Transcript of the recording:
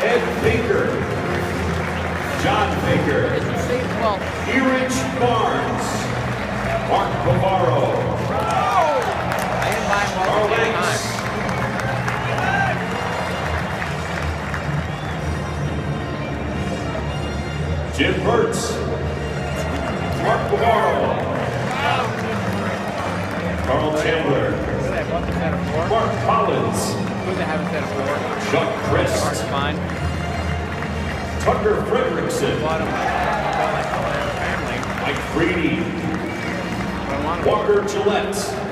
Ed Baker. John Baker. Erich Barnes. Mark Bavaro. Carl Banks. Jim Burtz. Mark Bavaro. Carl Chandler. Mark Collins. Who they have a set of four? Chuck Hard to find. Tucker Frederickson. Bought them like all their family. Mike Freedy. But I want them. Walker Gillette.